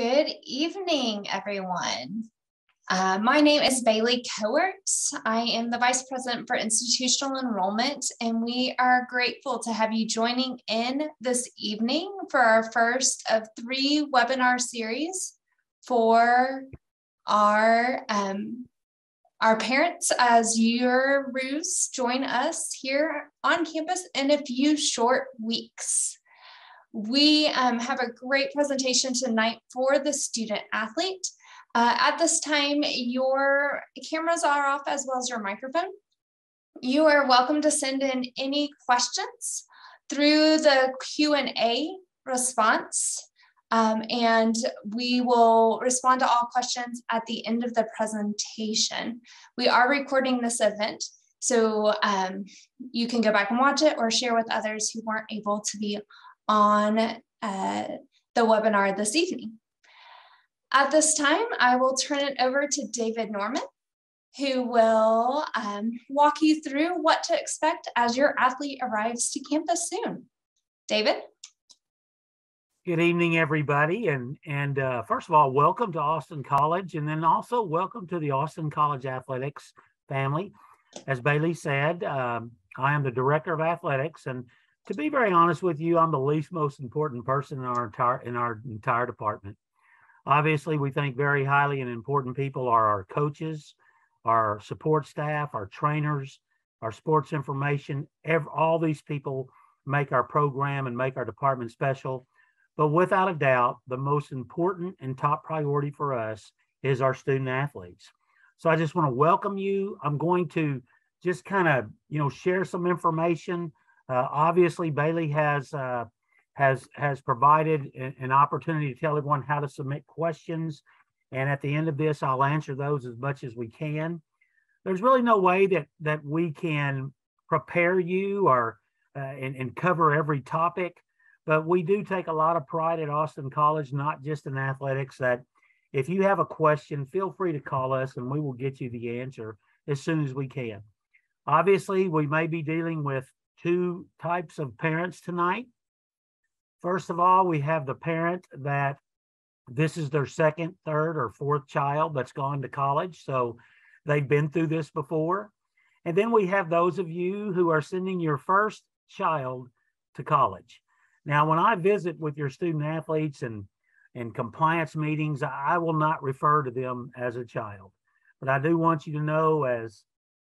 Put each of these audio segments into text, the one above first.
Good evening, everyone. Uh, my name is Bailey Coert. I am the Vice President for Institutional Enrollment, and we are grateful to have you joining in this evening for our first of three webinar series for our, um, our parents as your Roos join us here on campus in a few short weeks. We um, have a great presentation tonight for the student athlete. Uh, at this time, your cameras are off as well as your microphone. You are welcome to send in any questions through the Q&A response. Um, and we will respond to all questions at the end of the presentation. We are recording this event, so um, you can go back and watch it or share with others who weren't able to be on uh, the webinar this evening. At this time, I will turn it over to David Norman, who will um, walk you through what to expect as your athlete arrives to campus soon. David? Good evening, everybody. And, and uh, first of all, welcome to Austin College, and then also welcome to the Austin College Athletics family. As Bailey said, um, I am the Director of Athletics, and to be very honest with you, I'm the least most important person in our entire in our entire department. Obviously, we think very highly and important people are our coaches, our support staff, our trainers, our sports information. Every, all these people make our program and make our department special. But without a doubt, the most important and top priority for us is our student athletes. So I just want to welcome you. I'm going to just kind of, you know, share some information uh, obviously, Bailey has uh, has has provided an opportunity to tell everyone how to submit questions, and at the end of this, I'll answer those as much as we can. There's really no way that that we can prepare you or uh, and, and cover every topic, but we do take a lot of pride at Austin College, not just in athletics. That if you have a question, feel free to call us, and we will get you the answer as soon as we can. Obviously, we may be dealing with two types of parents tonight. First of all, we have the parent that this is their second, third, or fourth child that's gone to college. So they've been through this before. And then we have those of you who are sending your first child to college. Now, when I visit with your student athletes and, and compliance meetings, I will not refer to them as a child. But I do want you to know as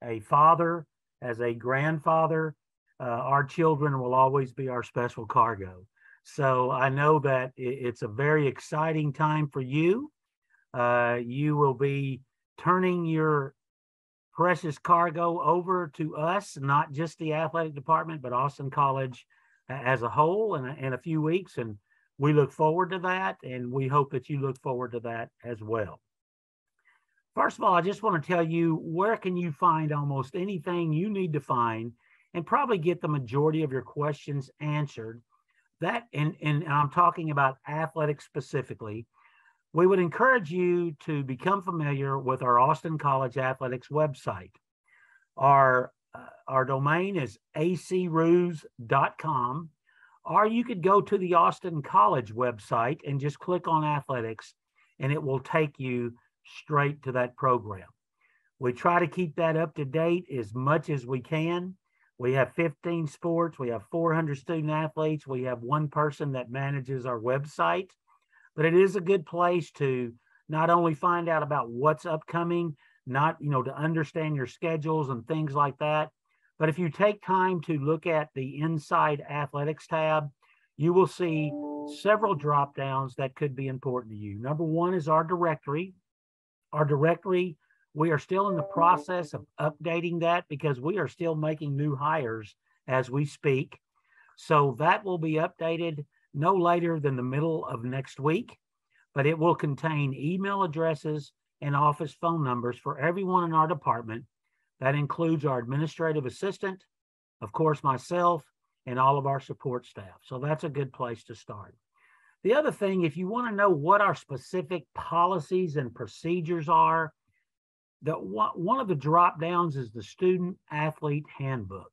a father, as a grandfather, uh, our children will always be our special cargo. So I know that it's a very exciting time for you. Uh, you will be turning your precious cargo over to us, not just the athletic department, but Austin College as a whole in a, in a few weeks. And we look forward to that. And we hope that you look forward to that as well. First of all, I just want to tell you where can you find almost anything you need to find and probably get the majority of your questions answered. That, and, and I'm talking about athletics specifically, we would encourage you to become familiar with our Austin College Athletics website. Our, uh, our domain is acroos.com, or you could go to the Austin College website and just click on athletics, and it will take you straight to that program. We try to keep that up to date as much as we can. We have 15 sports. We have 400 student athletes. We have one person that manages our website. But it is a good place to not only find out about what's upcoming, not, you know, to understand your schedules and things like that. But if you take time to look at the Inside Athletics tab, you will see several drop downs that could be important to you. Number one is our directory. Our directory we are still in the process of updating that because we are still making new hires as we speak. So that will be updated no later than the middle of next week, but it will contain email addresses and office phone numbers for everyone in our department. That includes our administrative assistant, of course, myself, and all of our support staff. So that's a good place to start. The other thing, if you want to know what our specific policies and procedures are, the one of the drop downs is the student athlete handbook.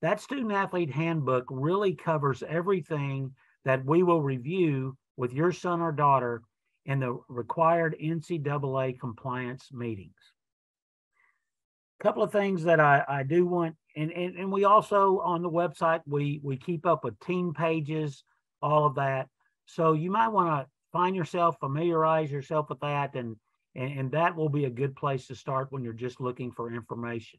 That student athlete handbook really covers everything that we will review with your son or daughter in the required NCAA compliance meetings. A couple of things that I, I do want, and, and, and we also on the website, we, we keep up with team pages, all of that. So you might want to find yourself, familiarize yourself with that, and, and, and that will be a good place to start when you're just looking for information.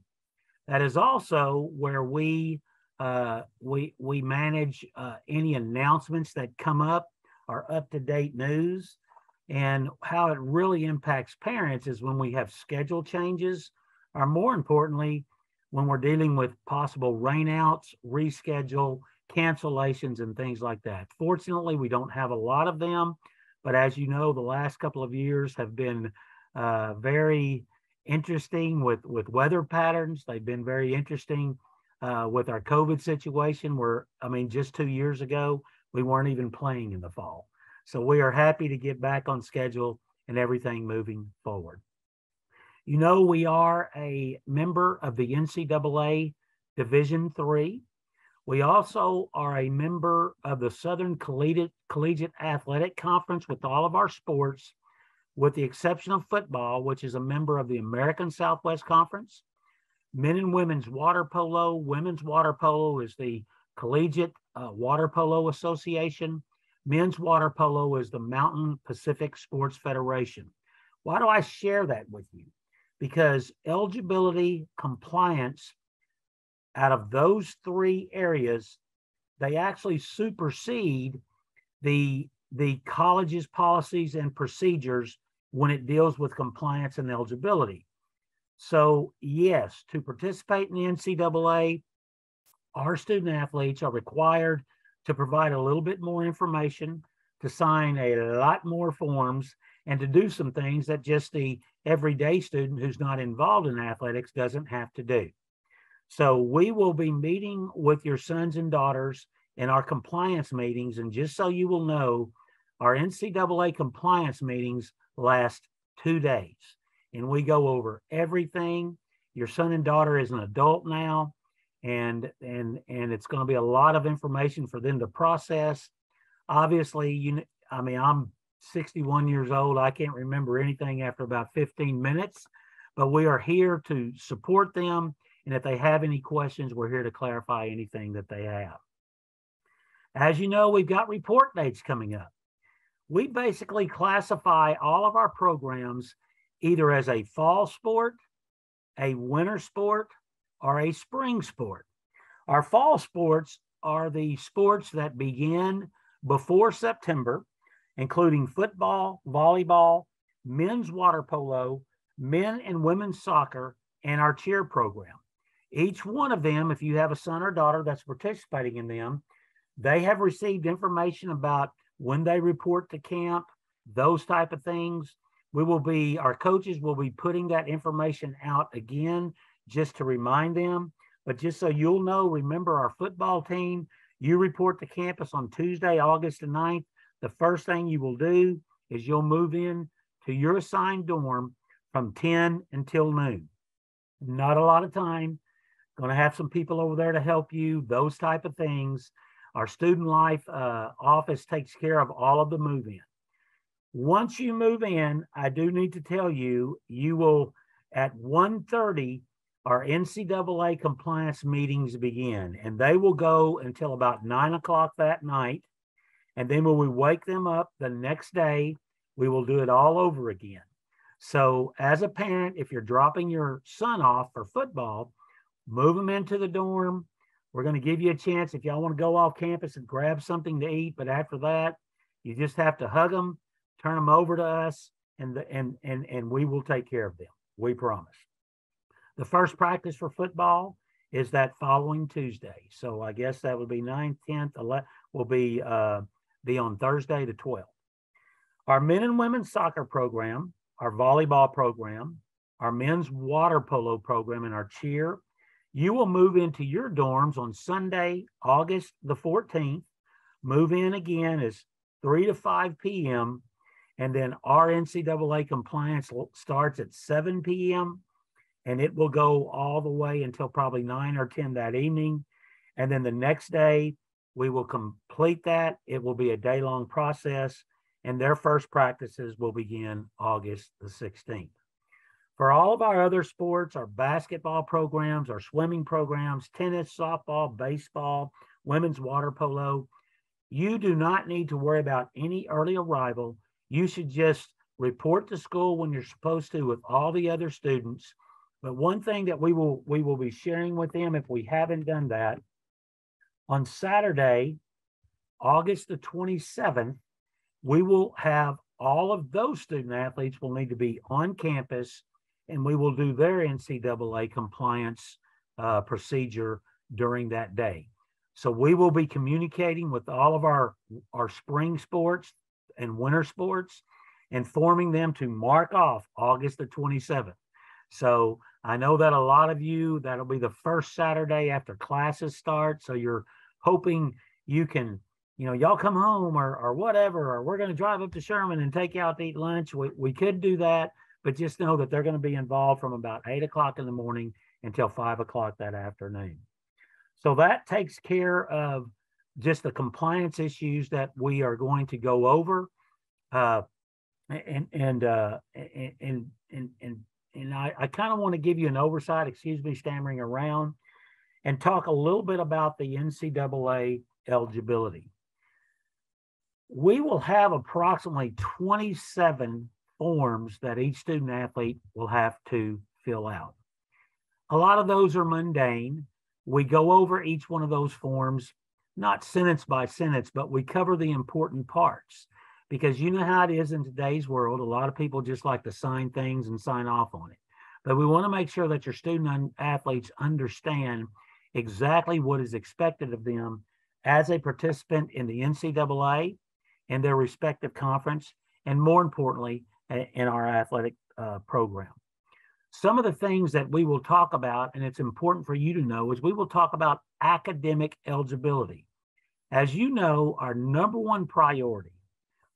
That is also where we uh, we we manage uh, any announcements that come up, our up to date news, and how it really impacts parents is when we have schedule changes, or more importantly, when we're dealing with possible rainouts, reschedule, cancellations, and things like that. Fortunately, we don't have a lot of them, but as you know, the last couple of years have been uh, very interesting with with weather patterns. They've been very interesting uh, with our COVID situation, where I mean, just two years ago we weren't even playing in the fall. So we are happy to get back on schedule and everything moving forward. You know, we are a member of the NCAA Division Three. We also are a member of the Southern Collegiate, Collegiate Athletic Conference with all of our sports with the exception of football, which is a member of the American Southwest Conference. Men and women's water polo, women's water polo is the Collegiate uh, Water Polo Association. Men's water polo is the Mountain Pacific Sports Federation. Why do I share that with you? Because eligibility compliance out of those three areas, they actually supersede the the college's policies and procedures when it deals with compliance and eligibility. So, yes, to participate in the NCAA, our student athletes are required to provide a little bit more information, to sign a lot more forms, and to do some things that just the everyday student who's not involved in athletics doesn't have to do. So, we will be meeting with your sons and daughters in our compliance meetings. And just so you will know, our NCAA compliance meetings last two days. And we go over everything. Your son and daughter is an adult now, and and and it's going to be a lot of information for them to process. Obviously, you I mean, I'm 61 years old. I can't remember anything after about 15 minutes, but we are here to support them. And if they have any questions, we're here to clarify anything that they have. As you know, we've got report dates coming up we basically classify all of our programs either as a fall sport, a winter sport, or a spring sport. Our fall sports are the sports that begin before September, including football, volleyball, men's water polo, men and women's soccer, and our cheer program. Each one of them, if you have a son or daughter that's participating in them, they have received information about when they report to camp, those type of things. We will be, our coaches will be putting that information out again just to remind them. But just so you'll know, remember our football team, you report to campus on Tuesday, August the 9th. The first thing you will do is you'll move in to your assigned dorm from 10 until noon. Not a lot of time. Going to have some people over there to help you, those type of things. Our student life uh, office takes care of all of the move in. Once you move in, I do need to tell you, you will at 1.30, our NCAA compliance meetings begin, and they will go until about nine o'clock that night. And then when we wake them up the next day, we will do it all over again. So, as a parent, if you're dropping your son off for football, move them into the dorm, we're going to give you a chance if y'all want to go off campus and grab something to eat. But after that, you just have to hug them, turn them over to us, and the, and and and we will take care of them. We promise. The first practice for football is that following Tuesday. So I guess that would be 9th, 10th, 11th, will be uh, be on Thursday the 12th. Our men and women's soccer program, our volleyball program, our men's water polo program, and our cheer you will move into your dorms on Sunday, August the 14th. Move in again is 3 to 5 p.m. And then our NCAA compliance starts at 7 p.m. and it will go all the way until probably 9 or 10 that evening. And then the next day, we will complete that. It will be a day long process. and their first practices will begin August the 16th. For all of our other sports, our basketball programs, our swimming programs, tennis, softball, baseball, women's water polo, you do not need to worry about any early arrival. You should just report to school when you're supposed to with all the other students. But one thing that we will we will be sharing with them if we haven't done that on Saturday, August the 27th, we will have all of those student athletes will need to be on campus and we will do their NCAA compliance uh, procedure during that day. So we will be communicating with all of our, our spring sports and winter sports, informing them to mark off August the 27th. So I know that a lot of you, that'll be the first Saturday after classes start. So you're hoping you can you know, y'all come home or or whatever, or we're going to drive up to Sherman and take you out to eat lunch. We we could do that, but just know that they're going to be involved from about eight o'clock in the morning until five o'clock that afternoon. So that takes care of just the compliance issues that we are going to go over. Uh, and and uh, and and and and I, I kind of want to give you an oversight. Excuse me, stammering around, and talk a little bit about the NCAA eligibility we will have approximately 27 forms that each student athlete will have to fill out. A lot of those are mundane. We go over each one of those forms, not sentence by sentence, but we cover the important parts because you know how it is in today's world. A lot of people just like to sign things and sign off on it. But we want to make sure that your student athletes understand exactly what is expected of them as a participant in the NCAA in their respective conference, and more importantly, in our athletic uh, program. Some of the things that we will talk about, and it's important for you to know, is we will talk about academic eligibility. As you know, our number one priority,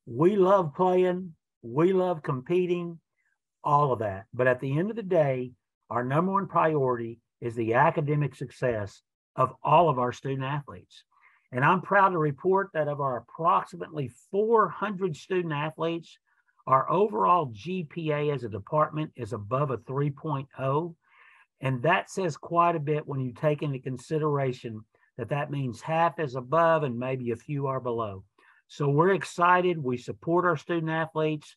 we love playing, we love competing, all of that. But at the end of the day, our number one priority is the academic success of all of our student athletes. And I'm proud to report that of our approximately 400 student athletes, our overall GPA as a department is above a 3.0. And that says quite a bit when you take into consideration that that means half is above and maybe a few are below. So we're excited. We support our student athletes.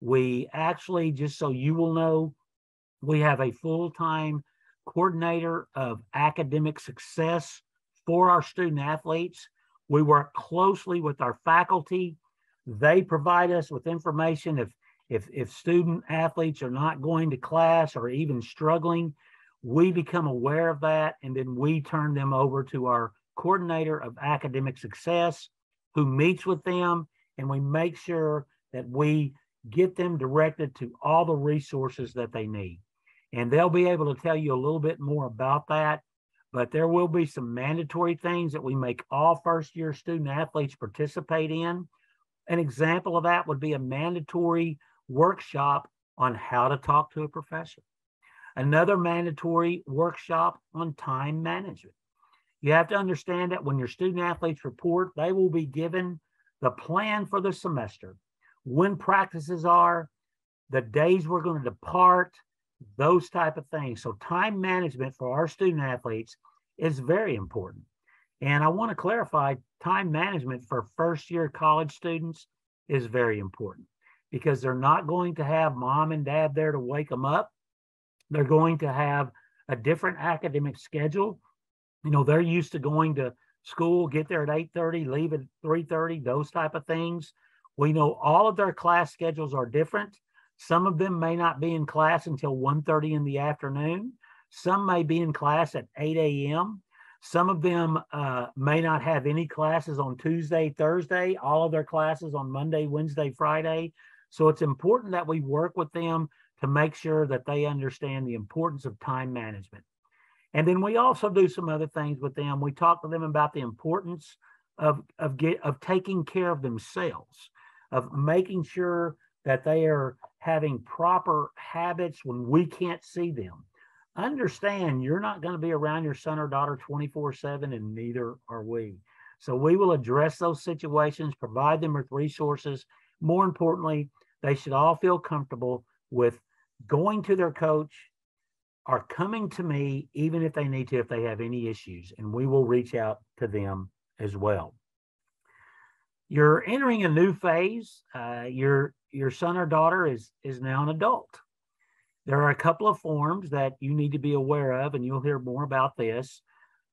We actually, just so you will know, we have a full time coordinator of academic success for our student athletes. We work closely with our faculty. They provide us with information if if if student athletes are not going to class or even struggling, we become aware of that and then we turn them over to our coordinator of academic success who meets with them and we make sure that we get them directed to all the resources that they need. And they'll be able to tell you a little bit more about that but there will be some mandatory things that we make all first year student athletes participate in. An example of that would be a mandatory workshop on how to talk to a professor. Another mandatory workshop on time management. You have to understand that when your student athletes report, they will be given the plan for the semester, when practices are, the days we're going to depart, those type of things. So time management for our student athletes is very important. And I want to clarify time management for first year college students is very important because they're not going to have mom and dad there to wake them up. They're going to have a different academic schedule. You know, they're used to going to school, get there at 8:30, leave at 3:30, those type of things. We know all of their class schedules are different. Some of them may not be in class until 1:30 in the afternoon. Some may be in class at 8 a.m. Some of them uh, may not have any classes on Tuesday, Thursday, all of their classes on Monday, Wednesday, Friday. So it's important that we work with them to make sure that they understand the importance of time management. And then we also do some other things with them. We talk to them about the importance of, of, get, of taking care of themselves, of making sure that they are having proper habits when we can't see them. Understand you're not going to be around your son or daughter 24 7, and neither are we. So we will address those situations, provide them with resources. more importantly, they should all feel comfortable with going to their coach or coming to me, even if they need to, if they have any issues, and we will reach out to them as well. You're entering a new phase. Uh, your your son or daughter is is now an adult. There are a couple of forms that you need to be aware of, and you'll hear more about this.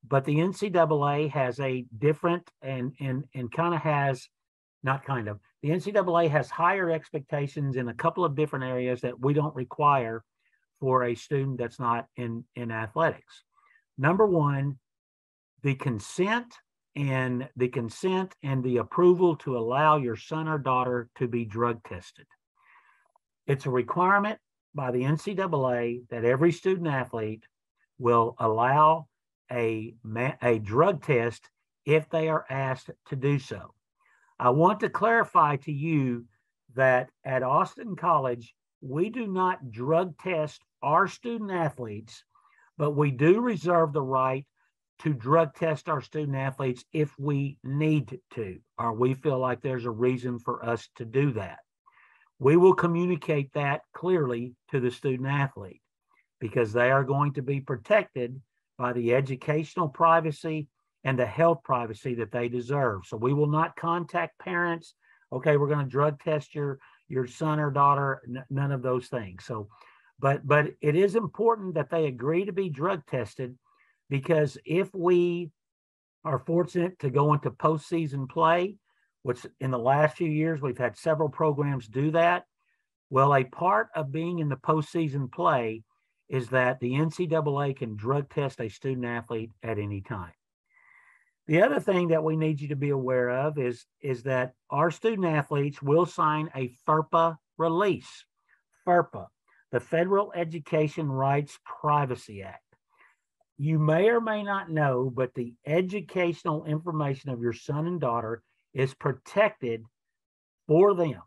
But the NCAA has a different and and and kind of has not kind of the NCAA has higher expectations in a couple of different areas that we don't require for a student that's not in, in athletics. Number one, the consent and the consent and the approval to allow your son or daughter to be drug tested. It's a requirement by the NCAA that every student athlete will allow a, a drug test if they are asked to do so. I want to clarify to you that at Austin College, we do not drug test our student athletes, but we do reserve the right to drug test our student athletes if we need to, or we feel like there's a reason for us to do that. We will communicate that clearly to the student athlete because they are going to be protected by the educational privacy and the health privacy that they deserve. So we will not contact parents. Okay, we're going to drug test your your son or daughter. N- none of those things. So, but but it is important that they agree to be drug tested because if we are fortunate to go into postseason play, which in the last few years we've had several programs do that. Well, a part of being in the postseason play is that the NCAA can drug test a student athlete at any time. The other thing that we need you to be aware of is, is that our student athletes will sign a FERPA release. FERPA, the Federal Education Rights Privacy Act. You may or may not know, but the educational information of your son and daughter is protected for them.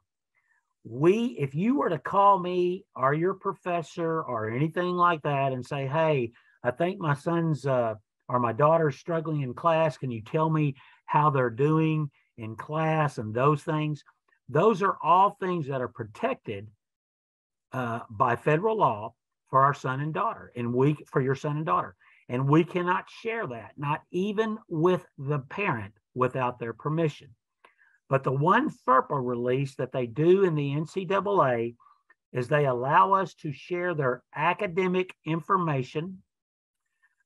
We, if you were to call me or your professor or anything like that and say, hey, I think my son's uh, or my daughter's struggling in class. Can you tell me how they're doing in class and those things? Those are all things that are protected uh, by federal law for our son and daughter, and we for your son and daughter. And we cannot share that, not even with the parent without their permission. But the one FERPA release that they do in the NCAA is they allow us to share their academic information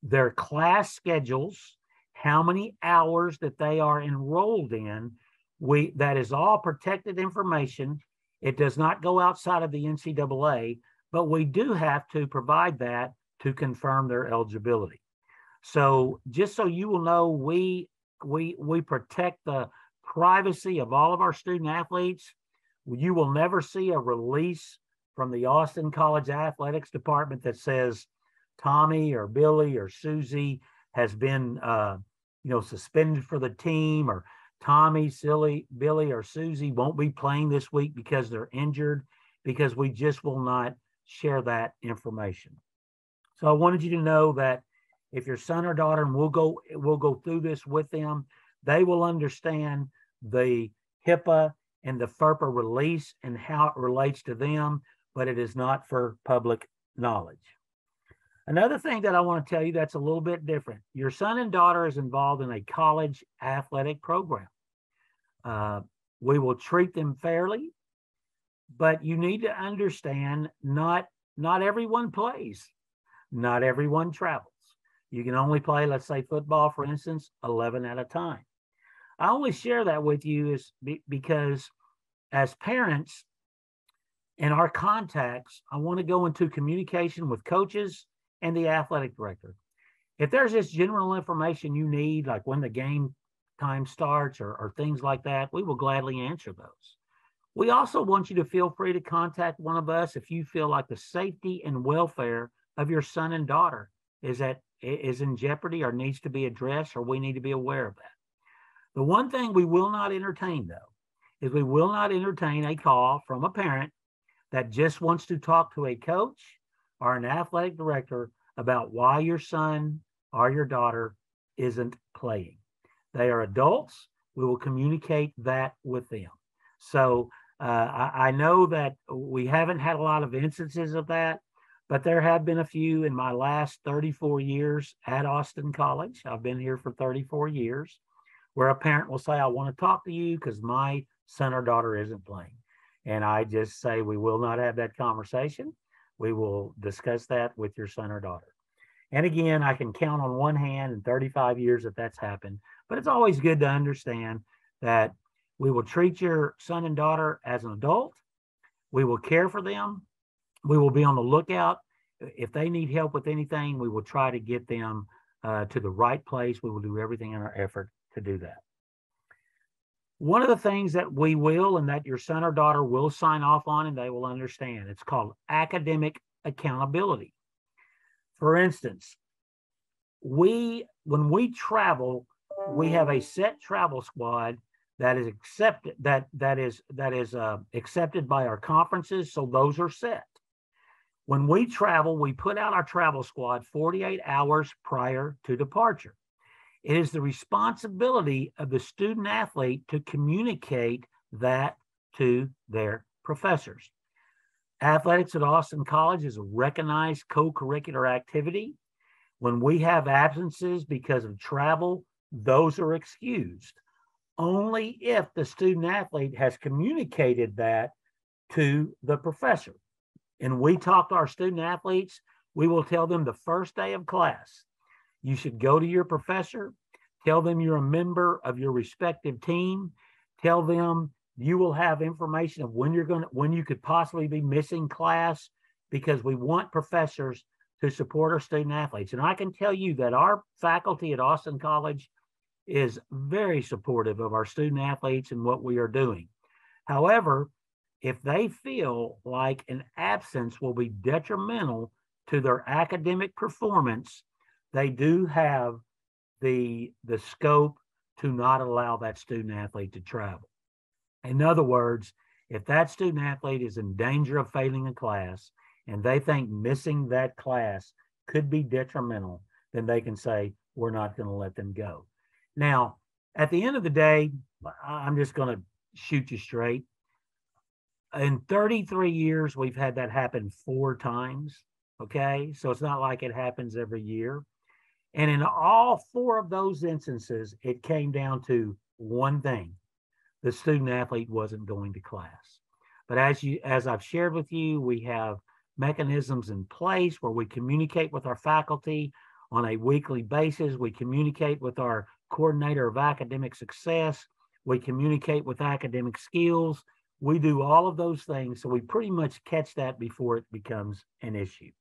their class schedules, how many hours that they are enrolled in. We that is all protected information. It does not go outside of the NCAA, but we do have to provide that to confirm their eligibility. So just so you will know, we we we protect the privacy of all of our student athletes. You will never see a release from the Austin College Athletics Department that says Tommy or Billy or Susie has been, uh, you know, suspended for the team, or Tommy, Silly, Billy, or Susie won't be playing this week because they're injured, because we just will not share that information. So I wanted you to know that if your son or daughter, and we'll go, we'll go through this with them, they will understand the HIPAA and the FERPA release and how it relates to them, but it is not for public knowledge. Another thing that I want to tell you that's a little bit different your son and daughter is involved in a college athletic program. Uh, we will treat them fairly, but you need to understand not not everyone plays, not everyone travels. You can only play, let's say, football, for instance, 11 at a time. I always share that with you is be, because as parents in our contacts, I want to go into communication with coaches and the athletic director. If there's just general information you need, like when the game time starts or, or things like that, we will gladly answer those. We also want you to feel free to contact one of us if you feel like the safety and welfare of your son and daughter is at is in jeopardy or needs to be addressed, or we need to be aware of that. The one thing we will not entertain, though, is we will not entertain a call from a parent that just wants to talk to a coach or an athletic director about why your son or your daughter isn't playing. They are adults. We will communicate that with them. So Uh, I, I know that we haven't had a lot of instances of that, but there have been a few in my last 34 years at Austin College. I've been here for 34 years where a parent will say, I want to talk to you because my son or daughter isn't playing. And I just say, we will not have that conversation. We will discuss that with your son or daughter. And again, I can count on one hand in 35 years that that's happened, but it's always good to understand that we will treat your son and daughter as an adult. We will care for them. We will be on the lookout. If they need help with anything, we will try to get them uh, to the right place. We will do everything in our effort to do that. One of the things that we will and that your son or daughter will sign off on and they will understand, it's called academic accountability. For instance, we when we travel, we have a set travel squad that is accepted that that is that is uh, accepted by our conferences. So those are set. When we travel, we put out our travel squad 48 hours prior to departure. It is the responsibility of the student athlete to communicate that to their professors. Athletics at Austin College is a recognized co curricular activity. When we have absences because of travel, those are excused only if the student athlete has communicated that to the professor. And we talk to our student athletes, we will tell them the first day of class, you should go to your professor, tell them you're a member of your respective team, tell them you will have information of when you're going to, when you could possibly be missing class because we want professors to support our student athletes. And I can tell you that our faculty at Austin College is very supportive of our student athletes and what we are doing. However, if they feel like an absence will be detrimental to their academic performance, they do have the, the scope to not allow that student athlete to travel. In other words, if that student athlete is in danger of failing a class and they think missing that class could be detrimental, then they can say, we're not going to let them go. Now, at the end of the day, I'm just going to shoot you straight. In 33 years, we've had that happen four times. Okay. So it's not like it happens every year. And in all four of those instances, it came down to one thing the student athlete wasn't going to class. But as you as I've shared with you, we have mechanisms in place where we communicate with our faculty on a weekly basis. We communicate with our coordinator of academic success. We communicate with academic skills. We do all of those things. So we pretty much catch that before it becomes an issue.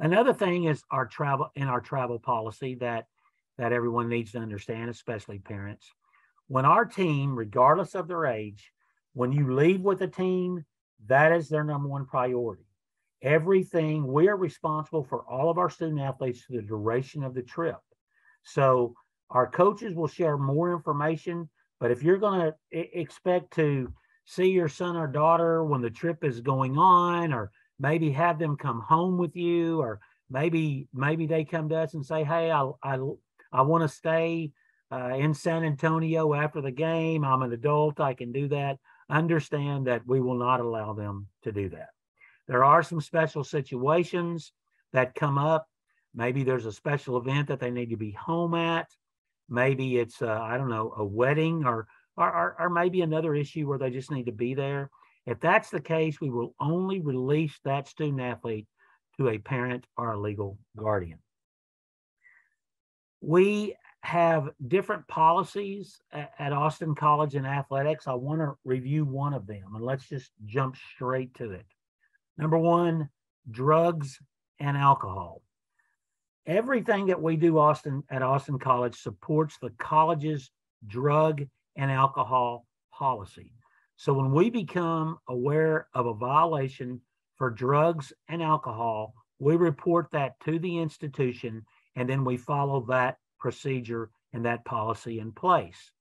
Another thing is our travel in our travel policy that that everyone needs to understand, especially parents. When our team, regardless of their age, when you leave with a team, that is their number one priority. Everything we are responsible for all of our student athletes for the duration of the trip. So our coaches will share more information. But if you're going to expect to see your son or daughter when the trip is going on, or maybe have them come home with you, or maybe maybe they come to us and say, "Hey, I I, I want to stay uh, in San Antonio after the game. I'm an adult. I can do that." Understand that we will not allow them to do that. There are some special situations that come up Maybe there's a special event that they need to be home at. Maybe it's, uh, I don't know, a wedding or, or, or maybe another issue where they just need to be there. If that's the case, we will only release that student athlete to a parent or a legal guardian. We have different policies at Austin College in athletics. I want to review one of them and let's just jump straight to it. Number one, drugs and alcohol everything that we do Austin at Austin College supports the college's drug and alcohol policy. So when we become aware of a violation for drugs and alcohol, we report that to the institution and then we follow that procedure and that policy in place.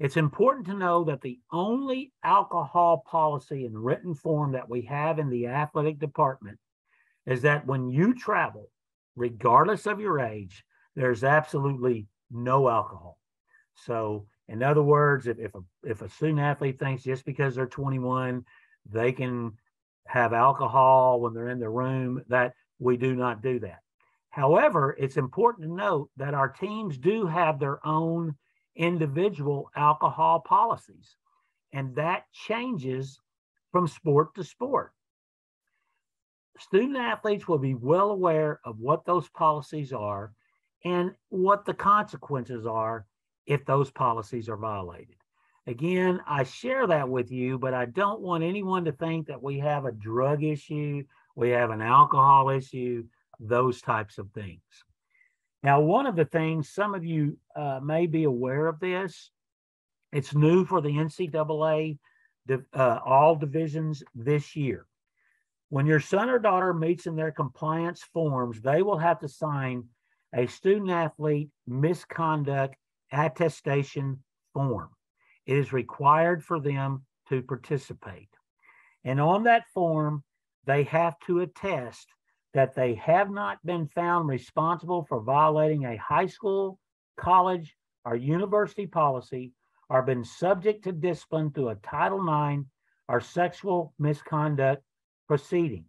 It's important to know that the only alcohol policy in written form that we have in the athletic department is that when you travel, regardless of your age, there's absolutely no alcohol. So In other words, if, if a if a student athlete thinks just because they're 21, they can have alcohol when they're in the room, that we do not do that. However, it's important to note that our teams do have their own individual alcohol policies, and that changes from sport to sport. Student athletes will be well aware of what those policies are and what the consequences are if those policies are violated. Again, I share that with you, but I don't want anyone to think that we have a drug issue, we have an alcohol issue, those types of things. Now, one of the things, some of you uh, may be aware of this, it's new for the NCAA, uh, all divisions this year. When your son or daughter meets in their compliance forms, they will have to sign a student athlete misconduct attestation form. It is required for them to participate. And on that form, they have to attest that they have not been found responsible for violating a high school, college, or university policy or been subject to discipline through a Title IX or sexual misconduct proceeding,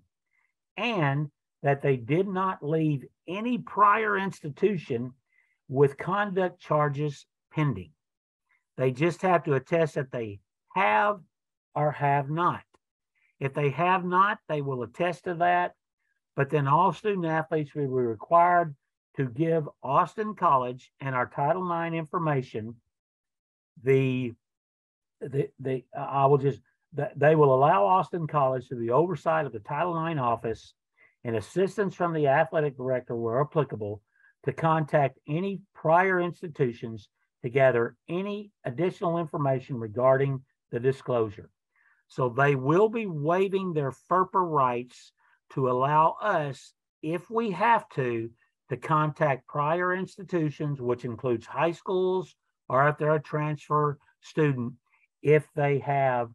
and that they did not leave any prior institution with conduct charges pending. They just have to attest that they have or have not. If they have not, they will attest to that. But then all student athletes will be required to give Austin College and our Title IX information. The, the, the I will just, they will allow Austin College to the oversight of the Title IX office and assistance from the athletic director where applicable to contact any prior institutions to gather any additional information regarding the disclosure. So they will be waiving their FERPA rights to allow us, if we have to, to contact prior institutions, which includes high schools or if they're a transfer student, if they have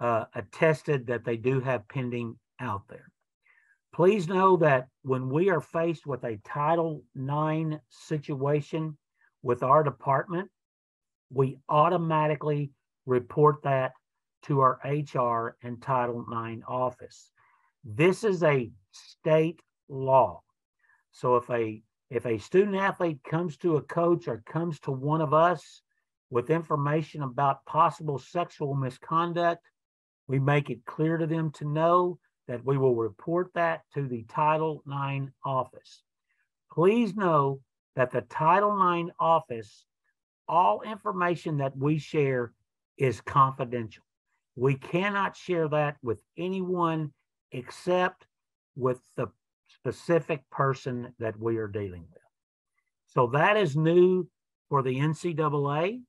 uh, attested that they do have pending out there. Please know that when we are faced with a Title IX situation, with our department, we automatically report that to our HR and Title IX office. This is a state law. So if a if a student athlete comes to a coach or comes to one of us with information about possible sexual misconduct, we make it clear to them to know that we will report that to the Title IX office. Please know that the Title IX office, all information that we share is confidential. We cannot share that with anyone except with the specific person that we are dealing with. So that is new for the NCAA.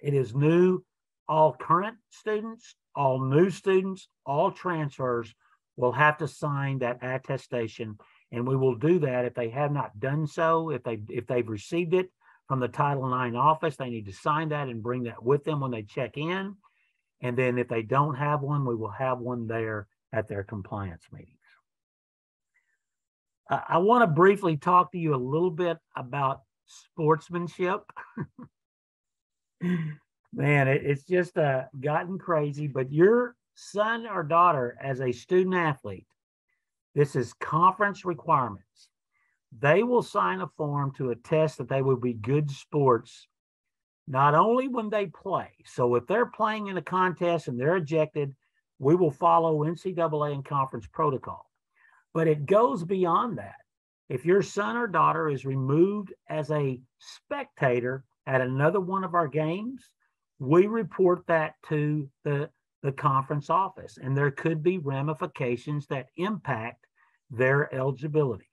It is new. All current students, all new students, all transfers will have to sign that attestation and we will do that if they have not done so. If they if they've received it from the Title IX office, they need to sign that and bring that with them when they check in. And then if they don't have one, we will have one there at their compliance meetings. I want to briefly talk to you a little bit about sportsmanship. Man, it, it's just uh, gotten crazy, but your son or daughter as a student athlete this is conference requirements. They will sign a form to attest that they will be good sports, not only when they play. So if they're playing in a contest and they're ejected, we will follow NCAA and conference protocol. But it goes beyond that. If your son or daughter is removed as a spectator at another one of our games, we report that to the the conference office, and there could be ramifications that impact their eligibility.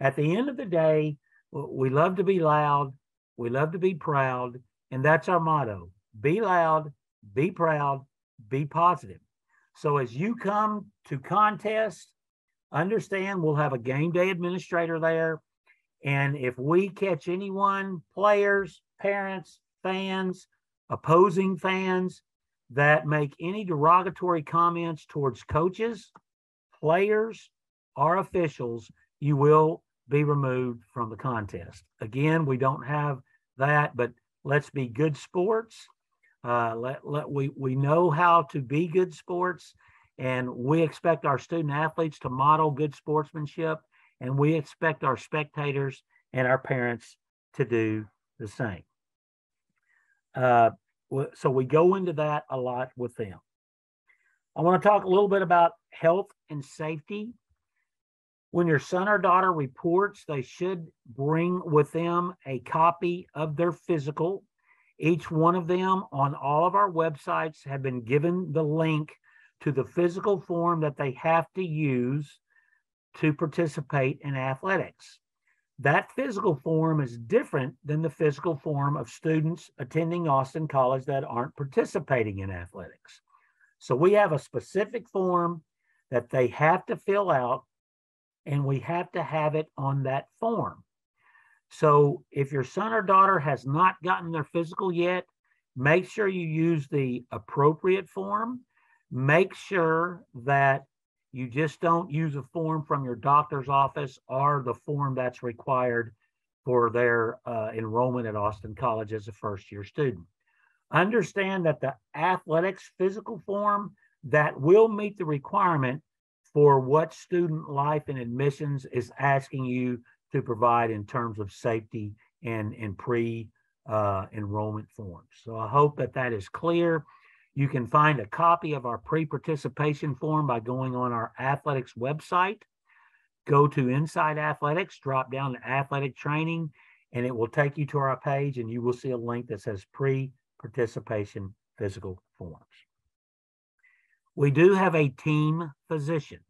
At the end of the day, we love to be loud, we love to be proud, and that's our motto be loud, be proud, be positive. So as you come to contest, understand we'll have a game day administrator there. And if we catch anyone, players, parents, fans, opposing fans, that make any derogatory comments towards coaches, players, or officials, you will be removed from the contest. Again, we don't have that, but Let's be good sports. Uh, let, let we, we know how to be good sports and we expect our student athletes to model good sportsmanship and we expect our spectators and our parents to do the same. Uh, so we go into that a lot with them. I want to talk a little bit about health and safety. When your son or daughter reports, they should bring with them a copy of their physical. Each one of them on all of our websites have been given the link to the physical form that they have to use to participate in athletics. That physical form is different than the physical form of students attending Austin College that aren't participating in athletics. So we have a specific form that they have to fill out, and we have to have it on that form. So if your son or daughter has not gotten their physical yet, make sure you use the appropriate form. Make sure that you just don't use a form from your doctor's office or the form that's required for their uh, enrollment at Austin College as a first year student. Understand that the athletics physical form that will meet the requirement for what student life and admissions is asking you to provide in terms of safety and, and pre uh, enrollment forms. So I hope that that is clear. You can find a copy of our pre-participation form by going on our athletics website. Go to Inside Athletics, drop down to athletic training, and it will take you to our page and you will see a link that says pre-participation physical forms. We do have a team physician.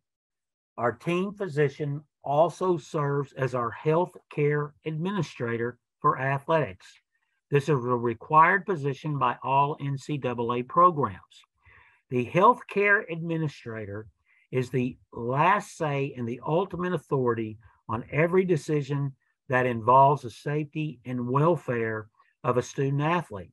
Our team physician also serves as our health care administrator for athletics. This is a required position by all NCAA programs. The healthcare administrator is the last say and the ultimate authority on every decision that involves the safety and welfare of a student athlete.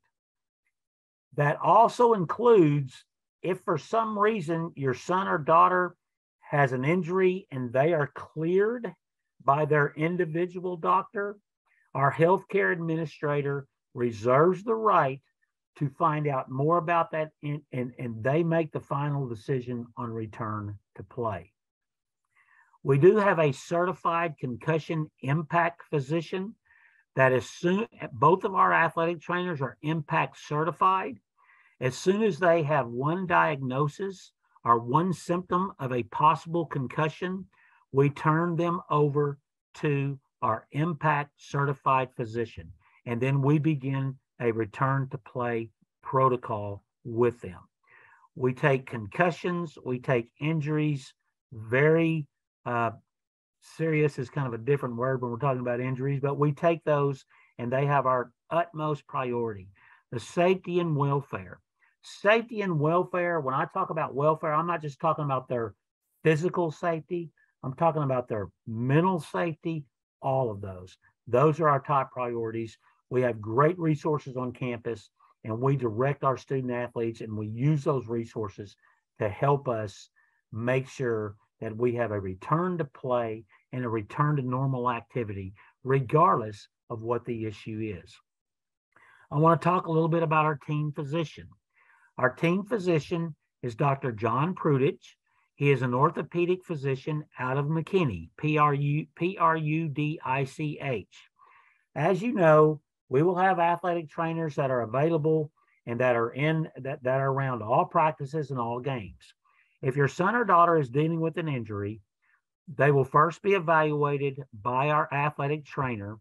That also includes if for some reason your son or daughter has an injury and they are cleared by their individual doctor, our healthcare administrator reserves the right to find out more about that and, and, and they make the final decision on return to play. We do have a certified concussion impact physician that as soon both of our athletic trainers are impact certified. As soon as they have one diagnosis or one symptom of a possible concussion, we turn them over to our impact certified physician and then we begin a return to play protocol with them. We take concussions, we take injuries, very uh, serious is kind of a different word when we're talking about injuries, but we take those and they have our utmost priority. The safety and welfare. Safety and welfare, when I talk about welfare, I'm not just talking about their physical safety, I'm talking about their mental safety, all of those. Those are our top priorities. We have great resources on campus and we direct our student athletes and we use those resources to help us make sure that we have a return to play and a return to normal activity, regardless of what the issue is. I want to talk a little bit about our team physician. Our team physician is Dr. John Prudich. He is an orthopedic physician out of McKinney, P R U P R U D I C H. As you know, we will have athletic trainers that are available and that are in that, that are around all practices and all games. If your son or daughter is dealing with an injury, they will first be evaluated by our athletic trainer,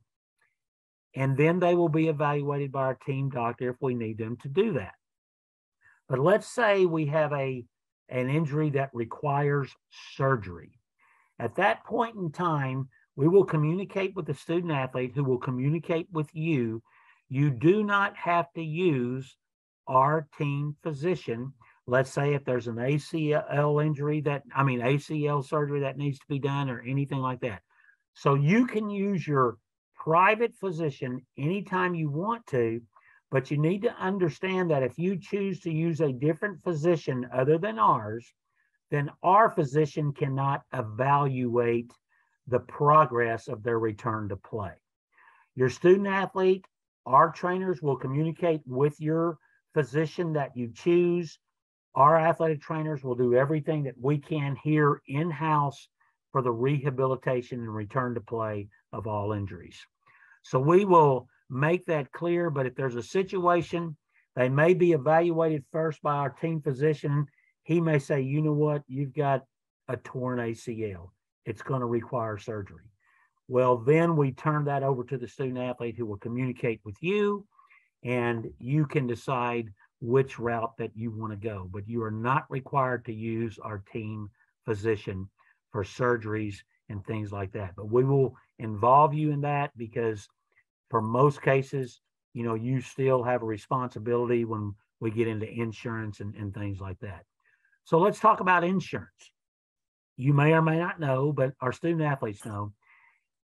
and then they will be evaluated by our team doctor if we need them to do that. But let's say we have a an injury that requires surgery. At that point in time, we will communicate with the student athlete who will communicate with you. You do not have to use our team physician. Let's say if there's an ACL injury that, I mean, ACL surgery that needs to be done or anything like that. So you can use your private physician anytime you want to, but you need to understand that if you choose to use a different physician other than ours, then our physician cannot evaluate the progress of their return to play. Your student athlete our trainers will communicate with your physician that you choose. Our athletic trainers will do everything that we can here in house for the rehabilitation and return to play of all injuries. So we will make that clear. But if there's a situation, they may be evaluated first by our team physician. He may say, you know what, you've got a torn ACL. It's going to require surgery. Well, then we turn that over to the student athlete who will communicate with you, and you can decide which route that you want to go. But you are not required to use our team physician for surgeries and things like that. But we will involve you in that because for most cases, you know, you still have a responsibility when we get into insurance and, and things like that. So let's talk about insurance. You may or may not know, but our student athletes know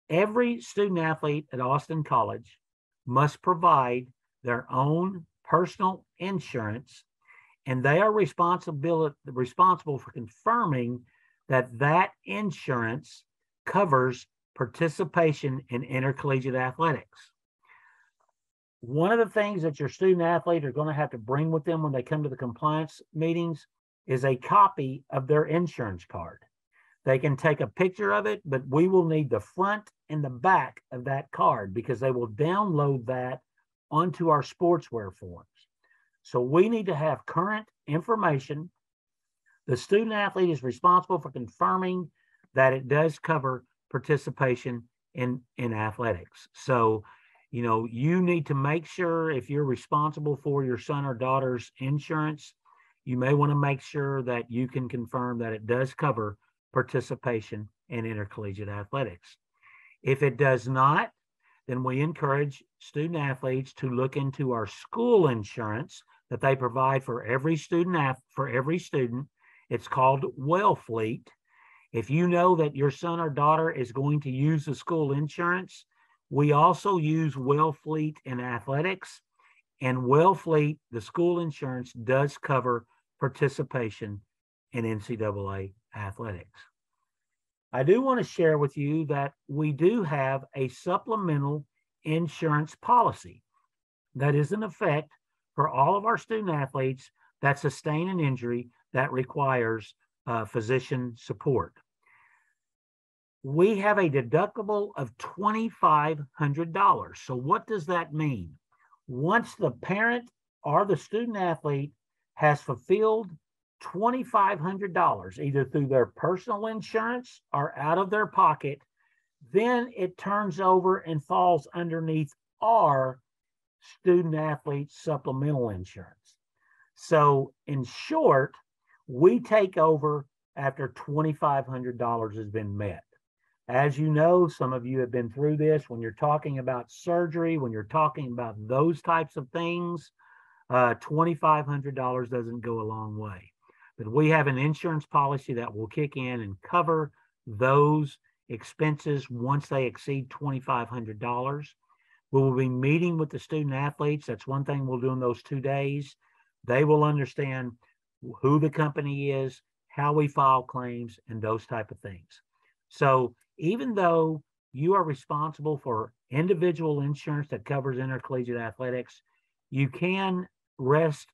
every student athlete at Austin College must provide their own personal insurance and they are responsible responsible for confirming that that insurance covers participation in intercollegiate athletics. One of the things that your student athlete are going to have to bring with them when they come to the compliance meetings is a copy of their insurance card. They can take a picture of it, but we will need the front and the back of that card because they will download that onto our SportsWare forms. So we need to have current information. The student athlete is responsible for confirming that it does cover participation in, in athletics. So, you know, you need to make sure if you're responsible for your son or daughter's insurance, you may want to make sure that you can confirm that it does cover participation in intercollegiate athletics. If it does not, then we encourage student athletes to look into our school insurance that they provide for every student for every student. It's called WellFleet. If you know that your son or daughter is going to use the school insurance, we also use WellFleet in athletics. And WellFleet, the school insurance, does cover participation in NCAA athletics. I do want to share with you that we do have a supplemental insurance policy that is in effect for all of our student athletes that sustain an injury that requires uh, physician support. We have a deductible of $2,500. So, what does that mean? Once the parent or the student athlete has fulfilled $2,500, either through their personal insurance or out of their pocket, then it turns over and falls underneath our student athlete supplemental insurance. So, in short, we take over after $2,500 has been met. As you know, some of you have been through this when you're talking about surgery, when you're talking about those types of things, uh, $2,500 doesn't go a long way. But we have an insurance policy that will kick in and cover those expenses once they exceed $2,500. We will be meeting with the student athletes. That's one thing we'll do in those two days. They will understand who the company is, how we file claims, and those type of things. So even though you are responsible for individual insurance that covers intercollegiate athletics, you can rest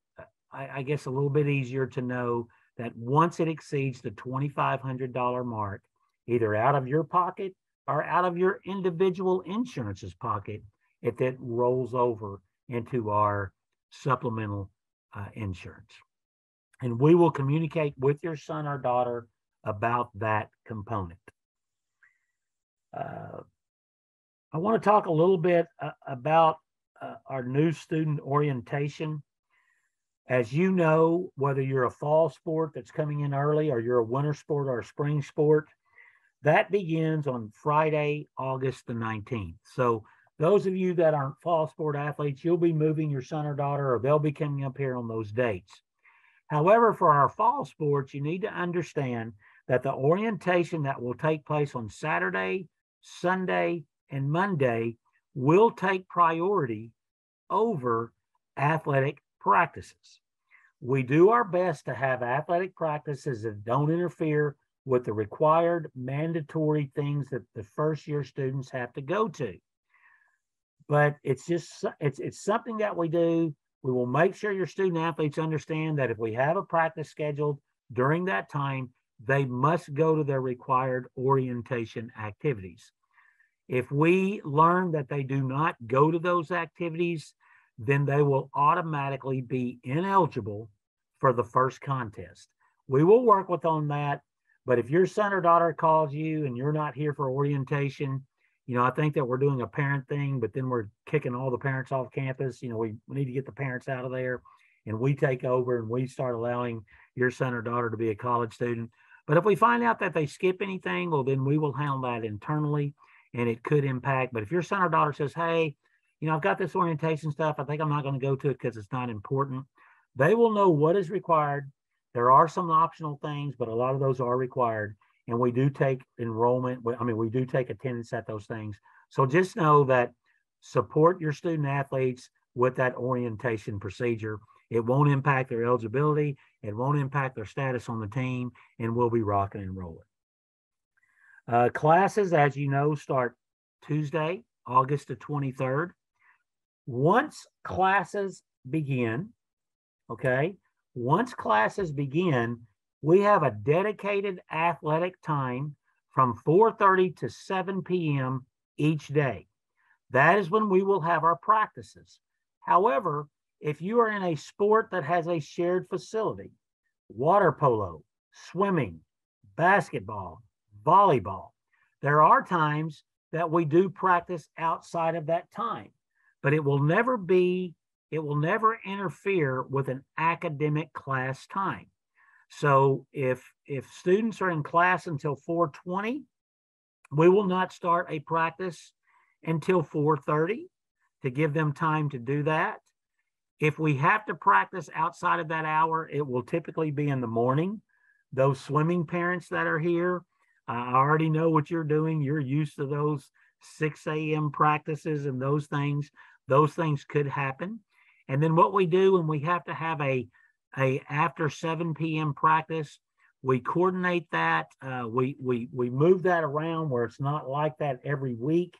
I, I guess, a little bit easier to know that once it exceeds the $2,500 mark, either out of your pocket or out of your individual insurance's pocket, if it rolls over into our supplemental uh, insurance. And we will communicate with your son or daughter about that component. Uh, I want to talk a little bit uh, about uh, our new student orientation. As you know, whether you're a fall sport that's coming in early or you're a winter sport or a spring sport, that begins on Friday, August the 19th. So those of you that aren't fall sport athletes, you'll be moving your son or daughter, or they'll be coming up here on those dates. However, for our fall sports, you need to understand that the orientation that will take place on Saturday, Sunday, and Monday will take priority over athletic practices. We do our best to have athletic practices that don't interfere with the required mandatory things that the first year students have to go to. but it's just it's it's something that we do. We will make sure your student athletes understand that if we have a practice scheduled during that time, they must go to their required orientation activities. If we learn that they do not go to those activities, then they will automatically be ineligible for the first contest. We will work with on that, but if your son or daughter calls you and you're not here for orientation, you know, I think that we're doing a parent thing, but then we're kicking all the parents off campus. You know, we, we need to get the parents out of there and we take over and we start allowing your son or daughter to be a college student. But if we find out that they skip anything, well, then we will handle that internally and it could impact. But if your son or daughter says, hey, you know, I've got this orientation stuff, I think I'm not going to go to it because it's not important, they will know what is required. There are some optional things, but a lot of those are required and we do take enrollment. I mean, we do take attendance at those things. So just know that support your student athletes with that orientation procedure. It won't impact their eligibility. It won't impact their status on the team, and we'll be rocking and rolling. Uh, classes, as you know, start Tuesday, August the 23rd. Once classes begin, okay, once classes begin, we have a dedicated athletic time from 4.30 to 7 p.m. each day. That is when we will have our practices. However, if you are in a sport that has a shared facility, water polo, swimming, basketball, volleyball, there are times that we do practice outside of that time, but it will never be, it will never interfere with an academic class time. So if if students are in class until 420, we will not start a practice until 430 to give them time to do that. If we have to practice outside of that hour, it will typically be in the morning. Those swimming parents that are here, I already know what you're doing. You're used to those 6 a.m. practices and those things. Those things could happen. And then what we do when we have to have a a after 7 p.m. practice. We coordinate that. Uh, we we we move that around where it's not like that every week.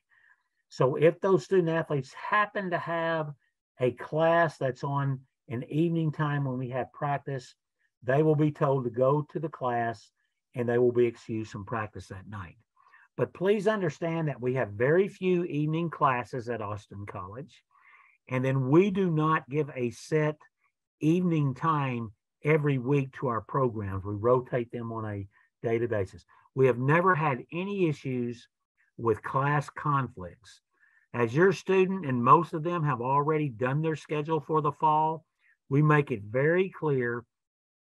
So if those student athletes happen to have a class that's on an evening time when we have practice, they will be told to go to the class and they will be excused from practice that night. But please understand that we have very few evening classes at Austin College. And then we do not give a set evening time every week to our programs. We rotate them on a daily basis. We have never had any issues with class conflicts. As your student, and most of them have already done their schedule for the fall, we make it very clear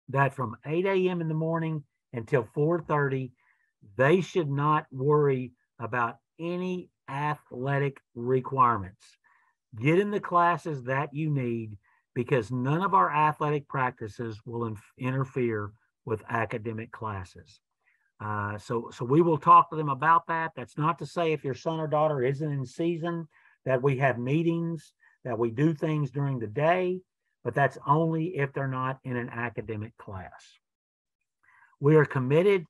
that from 8 a.m. in the morning until 4:30, they should not worry about any athletic requirements. Get in the classes that you need because none of our athletic practices will inf- interfere with academic classes. Uh, so, so we will talk to them about that. That's not to say if your son or daughter isn't in season that we have meetings, that we do things during the day, but that's only if they're not in an academic class. We are committed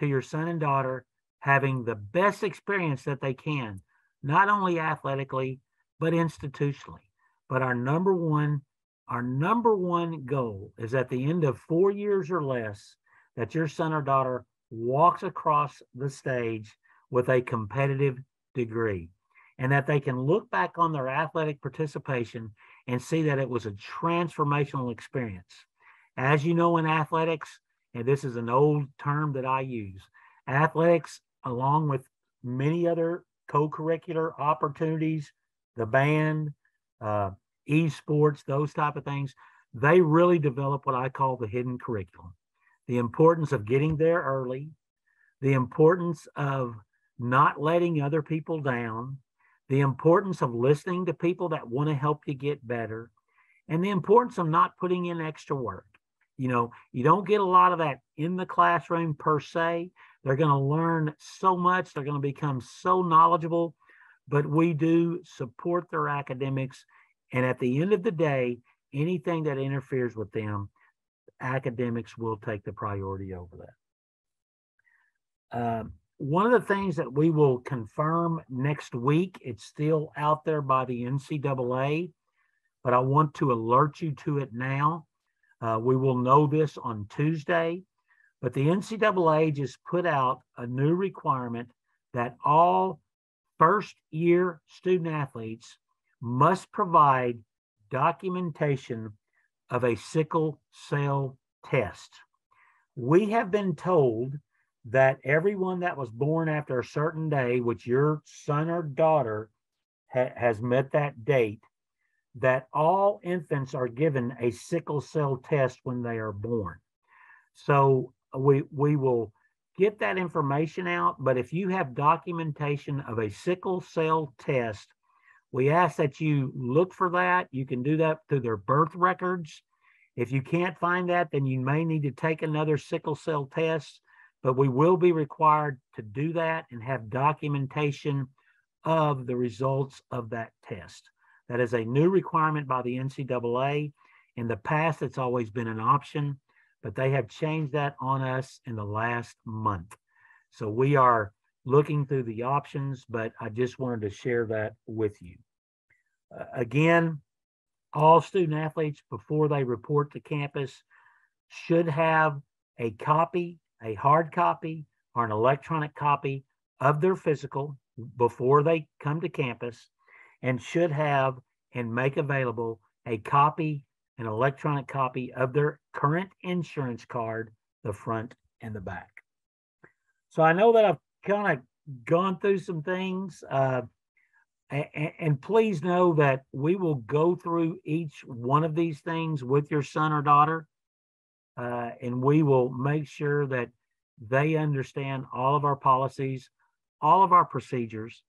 to your son and daughter having the best experience that they can, not only athletically, but institutionally. But our number one our number one goal is at the end of four years or less that your son or daughter walks across the stage with a competitive degree and that they can look back on their athletic participation and see that it was a transformational experience. As you know, in athletics, and this is an old term that I use, athletics, along with many other co curricular opportunities, the band, uh, esports, those type of things, they really develop what I call the hidden curriculum. The importance of getting there early, the importance of not letting other people down, the importance of listening to people that want to help you get better, and the importance of not putting in extra work. You know, you don't get a lot of that in the classroom per se. They're going to learn so much, they're going to become so knowledgeable, but we do support their academics and at the end of the day, anything that interferes with them, academics will take the priority over that. Um, one of the things that we will confirm next week, it's still out there by the NCAA, but I want to alert you to it now. Uh, we will know this on Tuesday, but the NCAA just put out a new requirement that all first year student athletes must provide documentation of a sickle cell test. We have been told that everyone that was born after a certain day, which your son or daughter ha- has met that date, that all infants are given a sickle cell test when they are born. So we we will get that information out. But if you have documentation of a sickle cell test, we ask that you look for that. You can do that through their birth records. If you can't find that, then you may need to take another sickle cell test but we will be required to do that and have documentation of the results of that test. That is a new requirement by the NCAA. In the past, it's always been an option, but they have changed that on us in the last month. So we are looking through the options, but I just wanted to share that with you. Uh, again, all student athletes before they report to campus should have a copy a hard copy or an electronic copy of their physical before they come to campus and should have and make available a copy, an electronic copy of their current insurance card, the front and the back. So I know that I've kind of gone through some things. Uh, and, please know that we will go through each one of these things with your son or daughter uh, and we will make sure that they understand all of our policies, all of our procedures.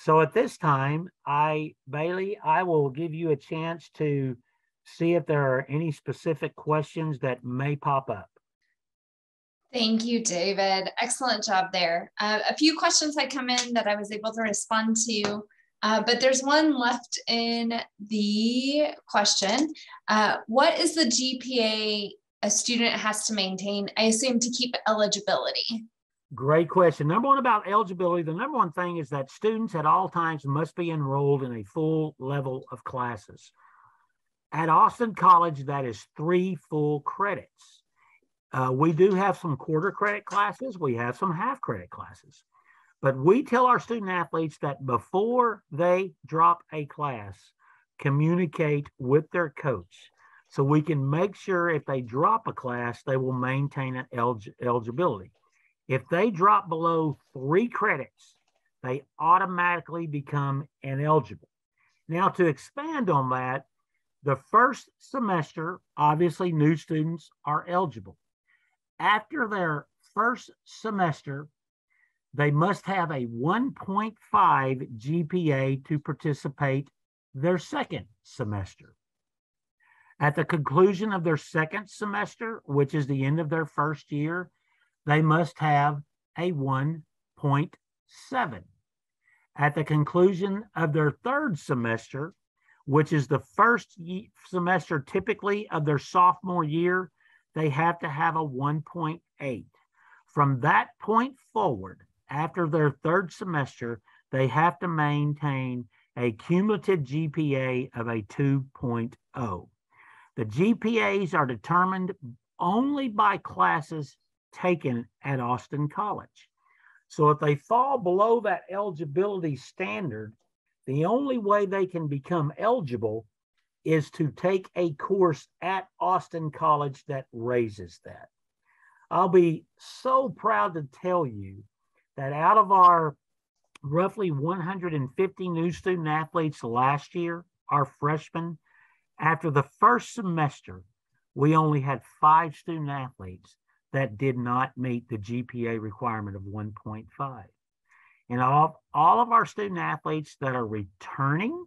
So at this time, I, Bailey, I will give you a chance to see if there are any specific questions that may pop up. Thank you, David. Excellent job there. Uh, a few questions had come in that I was able to respond to, uh, but there's one left in the question. Uh, what is the GPA a student has to maintain, I assume, to keep eligibility? Great question. Number one about eligibility, the number one thing is that students at all times must be enrolled in a full level of classes. At Austin College, that is three full credits. Uh, we do have some quarter credit classes, we have some half credit classes. But we tell our student athletes that before they drop a class, communicate with their coach so we can make sure if they drop a class, they will maintain an elig- eligibility. If they drop below three credits, they automatically become ineligible. Now, to expand on that, the first semester, obviously, new students are eligible. After their first semester, they must have a 1.5 GPA to participate their second semester. At the conclusion of their second semester, which is the end of their first year, they must have a 1.7. At the conclusion of their third semester, which is the first semester typically of their sophomore year, they have to have a 1.8. From that point forward, after their third semester, they have to maintain a cumulative GPA of a 2.0. The GPAs are determined only by classes taken at Austin College. So if they fall below that eligibility standard, the only way they can become eligible is to take a course at Austin College that raises that. I'll be so proud to tell you that out of our roughly 150 new student athletes last year, our freshmen, after the first semester, we only had five student athletes that did not meet the GPA requirement of 1.5. And all, all of our student athletes that are returning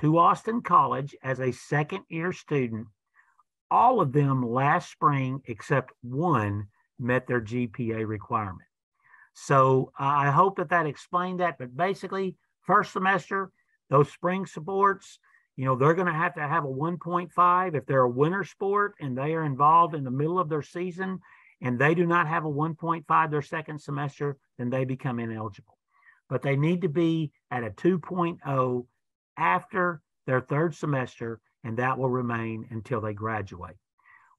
to Austin College as a second year student, all of them last spring, except one, met their GPA requirement. So I hope that that explained that. But basically, first semester, those spring supports, you know, they're going to have to have a 1.5 if they're a winter sport and they are involved in the middle of their season and they do not have a 1.5 their second semester, then they become ineligible. But they need to be at a 2.0 after their third semester, and that will remain until they graduate.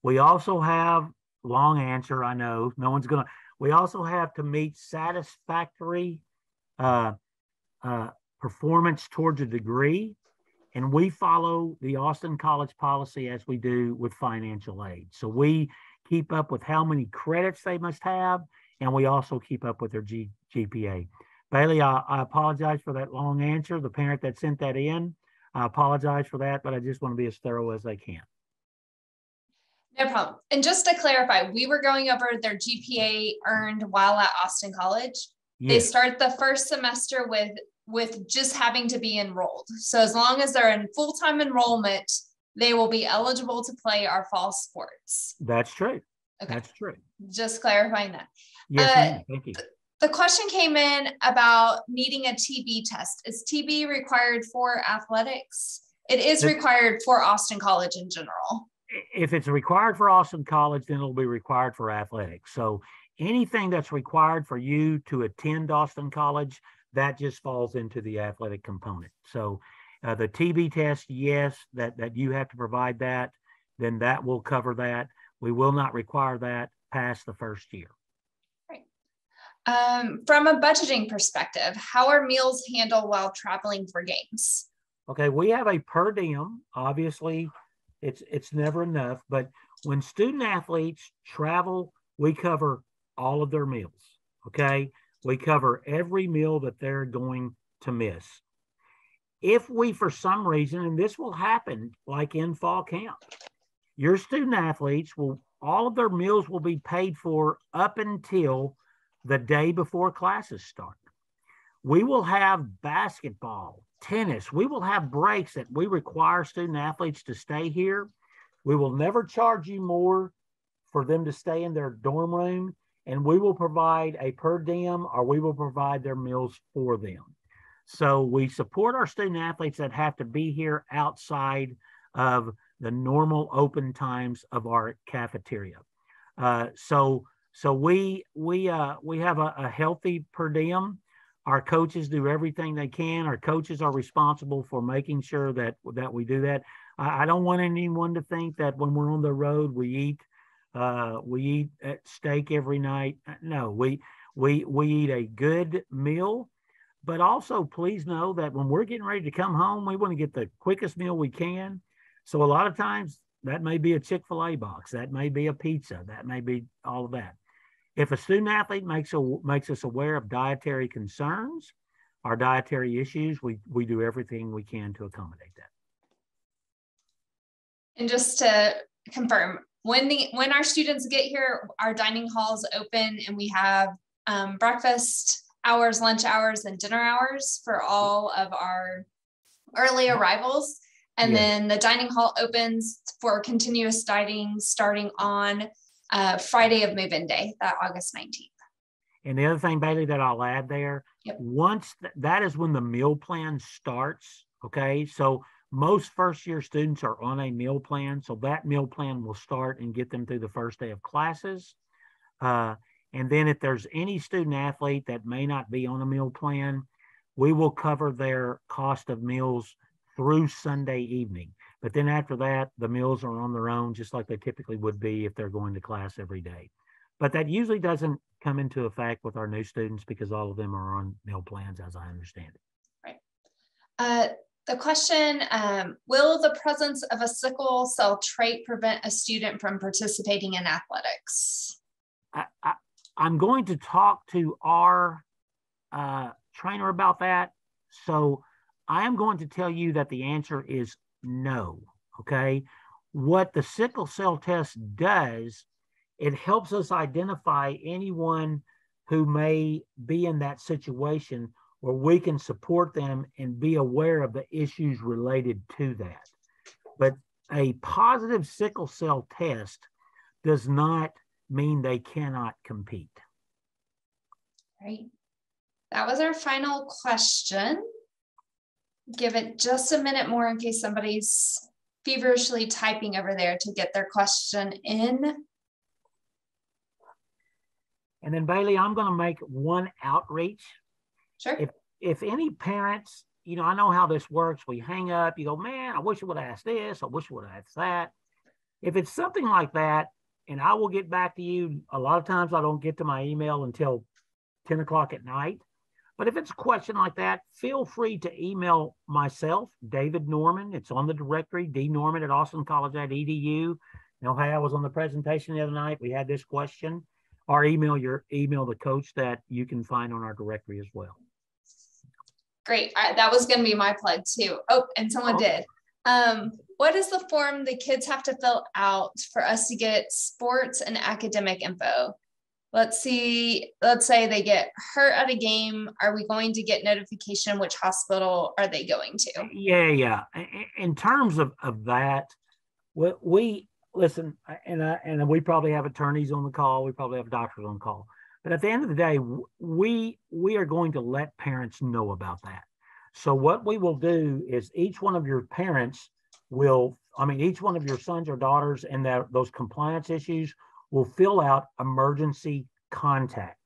We also have long answer. I know no one's going to. We also have to meet satisfactory uh, uh, performance towards a degree, and we follow the Austin College policy as we do with financial aid. So we keep up with how many credits they must have, and we also keep up with their G- GPA. Bailey, I, I apologize for that long answer. The parent that sent that in, I apologize for that, but I just want to be as thorough as I can. No problem. And just to clarify, we were going over their GPA earned while at Austin College. Yes. They start the first semester with with just having to be enrolled. So as long as they're in full-time enrollment, they will be eligible to play our fall sports. That's true. Okay. That's true. Just clarifying that. Yes, uh, thank you. The question came in about needing a TB test. Is TB required for athletics? It is required for Austin College in general. If it's required for Austin College, then it'll be required for athletics. So anything that's required for you to attend Austin College, that just falls into the athletic component. So uh, the TB test, yes, that, that you have to provide that, then that will cover that. We will not require that past the first year. Right. Um, from a budgeting perspective, how are meals handled while traveling for games? Okay, we have a per diem. Obviously, it's it's never enough, but when student athletes travel, we cover all of their meals. Okay, we cover every meal that they're going to miss. If we, for some reason, and this will happen like in fall camp, your student athletes will, all of their meals will be paid for up until the day before classes start. We will have basketball, tennis. We will have breaks that we require student athletes to stay here. We will never charge you more for them to stay in their dorm room and we will provide a per diem or we will provide their meals for them. So we support our student athletes that have to be here outside of the normal open times of our cafeteria. Uh, so so we we uh, we have a, a, healthy per diem. Our coaches do everything they can. Our coaches are responsible for making sure that that we do that. I, I don't want anyone to think that when we're on the road we eat uh, we eat at steak every night. No, we we we eat a good meal, but also please know that when we're getting ready to come home, we want to get the quickest meal we can. So a lot of times that may be a Chick Fil A box, that may be a pizza, that may be all of that. If a student athlete makes a, makes us aware of dietary concerns, our dietary issues, we we do everything we can to accommodate that. And just to confirm, when the when our students get here, our dining halls open and we have um, breakfast hours, lunch hours, and dinner hours for all of our early arrivals. And yes. then the dining hall opens for continuous dining starting on uh, Friday of move-in day, that August 19th. And the other thing, Bailey, that I'll add there, yep. once th- that is when the meal plan starts. Okay. So most first year students are on a meal plan, so that meal plan will start and get them through the first day of classes. Uh, and then if there's any student athlete that may not be on a meal plan, we will cover their cost of meals through Sunday evening. But then after that, the meals are on their own, just like they typically would be if they're going to class every day. But that usually doesn't come into effect with our new students because all of them are on meal plans, as I understand it. Right. Uh, the question, um, will the presence of a sickle cell trait prevent a student from participating in athletics? I, am going to talk to our uh, trainer about that. So I am going to tell you that the answer is no. Okay. What the sickle cell test does, it helps us identify anyone who may be in that situation where we can support them and be aware of the issues related to that. But a positive sickle cell test does not mean they cannot compete. Right. That was our final question. Give it just a minute more in case somebody's feverishly typing over there to get their question in. And then Bailey, I'm going to make one outreach. Sure. If if any parents, you know, I know how this works. We hang up, you go, man, I wish I would have asked this. I wish I would have asked that. If it's something like that, and I will get back to you. A lot of times I don't get to my email until 10 o'clock at night. But if it's a question like that, feel free to email myself, David Norman. It's on the directory, dnorman at austincollege.edu. You know, hey, I was on the presentation the other night. We had this question. Or email your email the coach that you can find on our directory as well. Great. I, that was going to be my plug too. Oh, and someone oh. did. Um, what is the form the kids have to fill out for us to get sports and academic info? Let's see, let's say they get hurt at a game. Are we going to get notification which hospital are they going to? Yeah, yeah. In terms of, of that, we, we listen, and and we probably have attorneys on the call. We probably have doctors on call. But at the end of the day, we we are going to let parents know about that. So what we will do is each one of your parents will, I mean, each one of your sons or daughters and that those compliance issues will fill out emergency contact.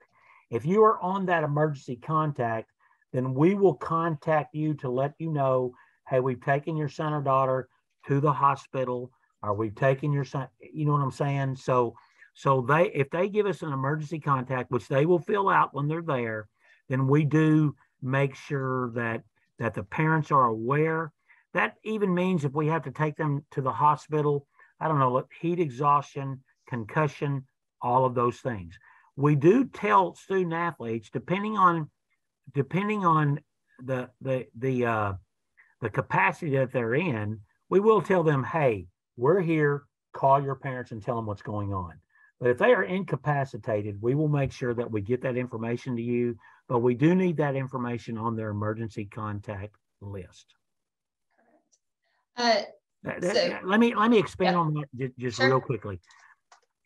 If you are on that emergency contact, then we will contact you to let you know, hey, we've taken your son or daughter to the hospital, or we've taken your son, you know what I'm saying? So so they if they give us an emergency contact, which they will fill out when they're there, then we do make sure that that the parents are aware. That even means if we have to take them to the hospital, I don't know, heat exhaustion, concussion, all of those things. We do tell student athletes, depending on depending on the the the uh, the capacity that they're in, we will tell them, hey, we're here. Call your parents and tell them what's going on. But if they are incapacitated, we will make sure that we get that information to you. But we do need that information on their emergency contact list. Uh, so, let me let me expand yeah. on that just sure. real quickly.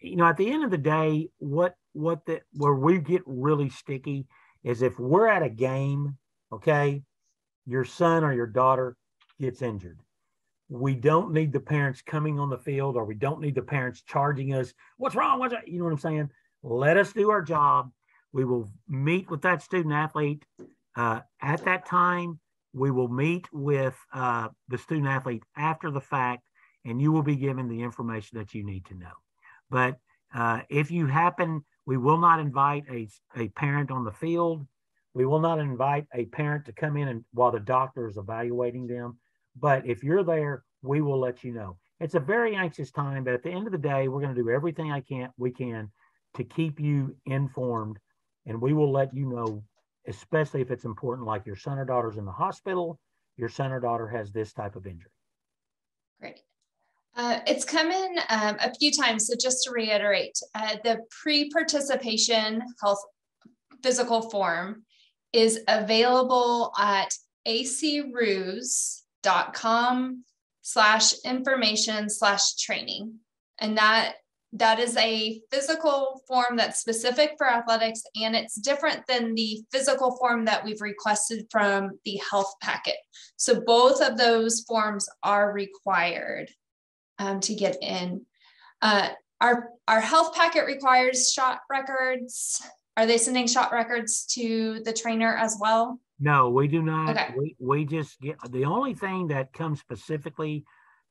You know, at the end of the day, what what the where we get really sticky is if we're at a game, okay, your son or your daughter gets injured we don't need the parents coming on the field or we don't need the parents charging us what's wrong what's that? you know what i'm saying let us do our job we will meet with that student athlete uh, at that time. We will meet with uh, the student athlete after the fact and you will be given the information that you need to know. But uh, if you happen we will not invite a, a parent on the field. We will not invite a parent to come in and while the doctor is evaluating them. But if you're there, we will let you know. It's a very anxious time, but at the end of the day, we're going to do everything I can we can to keep you informed, and we will let you know, especially if it's important, like your son or daughter's in the hospital, your son or daughter has this type of injury. Great. Uh, it's come in um, a few times. So just to reiterate, uh, the pre-participation health physical form is available at acroos dot com slash information slash training. And that that is a physical form that's specific for athletics and it's different than the physical form that we've requested from the health packet. So both of those forms are required um, to get in. Uh, our, our health packet requires shot records. Are they sending shot records to the trainer as well? No, we do not. Okay. We, we just get the only thing that comes specifically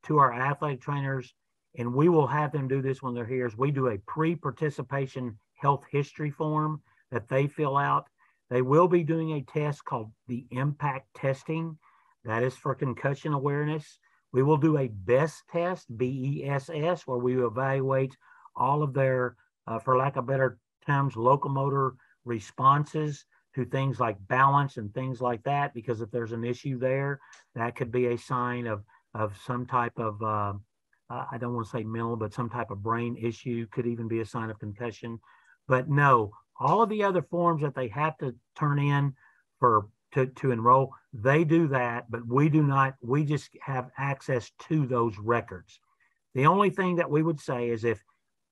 to our athletic trainers, and we will have them do this when they're here, is we do a pre participation health history form that they fill out. They will be doing a test called the impact testing. That is for concussion awareness. We will do a BESS test, B E S S, where we evaluate all of their, uh, for lack of better terms, locomotor responses to things like balance and things like that, because if there's an issue there, that could be a sign of, of some type of, uh, I don't want to say mental, but some type of brain issue, could even be a sign of concussion. But no, all of the other forms that they have to turn in for to, to enroll, they do that, but we do not, we just have access to those records. The only thing that we would say is if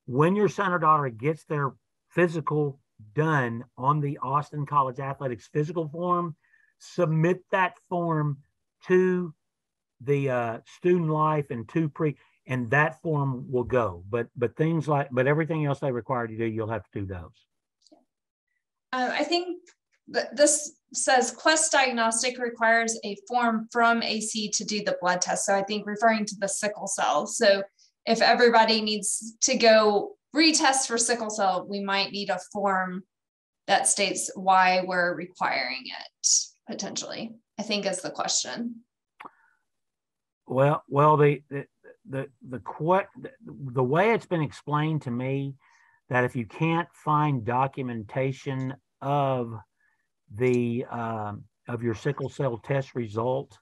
when your son or daughter gets their physical done on the Austin College Athletics physical form, submit that form to the uh, student life and to pre, and that form will go. But but things like but everything else they require you to do, you'll have to do those. Uh, I think th- this says Quest Diagnostic requires a form from AC to do the blood test. So I think referring to the sickle cell. So if everybody needs to go retest for sickle cell, we might need a form that states why we're requiring it potentially. I think is the question. Well, well, the the the the, the way it's been explained to me that if you can't find documentation of the um, of your sickle cell test result,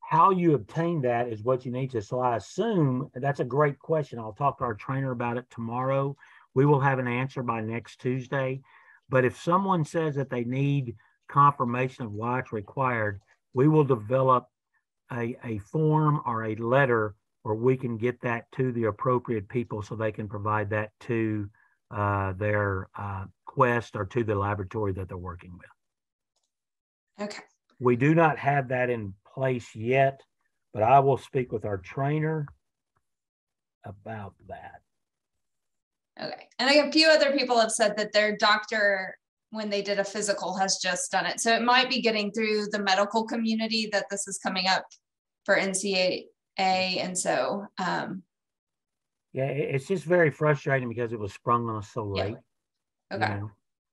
how you obtain that is what you need to. So I assume that's a great question. I'll talk to our trainer about it tomorrow. We will have an answer by next Tuesday. But if someone says that they need confirmation of why it's required, we will develop a, a form or a letter where we can get that to the appropriate people so they can provide that to uh, their uh, quest or to the laboratory that they're working with. Okay. We do not have that in place yet, but I will speak with our trainer about that. Okay. And a few other people have said that their doctor, when they did a physical, has just done it. So it might be getting through the medical community that this is coming up for NCAA. And so, um, yeah, it's just very frustrating because it was sprung on us so late. Yeah. Okay. You know?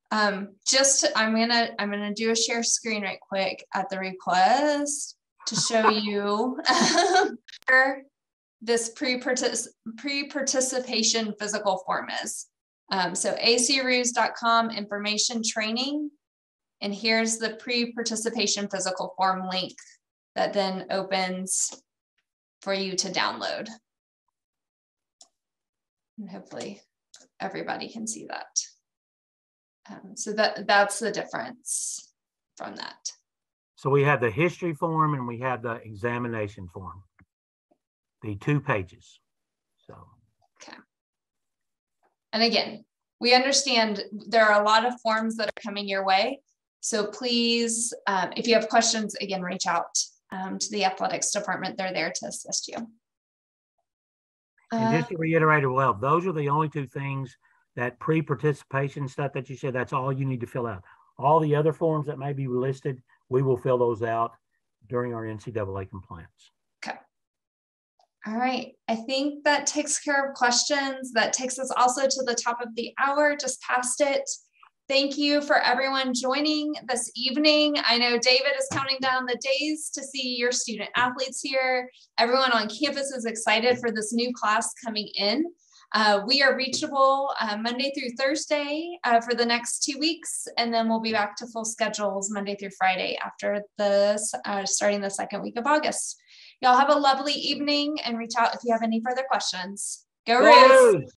Um, just I'm gonna I'm gonna do a share screen right quick at the request to show you this pre-participation physical form is. Um, so acroos.com information training, and here's the pre-participation physical form link that then opens for you to download. And hopefully everybody can see that. Um, so that that's the difference from that. So we have the history form and we have the examination form, the two pages. So. Okay. And again, we understand there are a lot of forms that are coming your way. So please, um, if you have questions, again, reach out um, to the athletics department. They're there to assist you. And just to reiterate as well, those are the only two things that pre-participation stuff that you said, that's all you need to fill out. All the other forms that may be listed, we will fill those out during our NCAA compliance. Okay. All right. I think that takes care of questions. That takes us also to the top of the hour, just past it. Thank you for everyone joining this evening. I know David is counting down the days to see your student athletes here. Everyone on campus is excited for this new class coming in. Uh, we are reachable uh, Monday through Thursday uh, for the next two weeks, and then we'll be back to full schedules Monday through Friday after the uh, starting the second week of August. Y'all have a lovely evening and reach out if you have any further questions. Go Roos!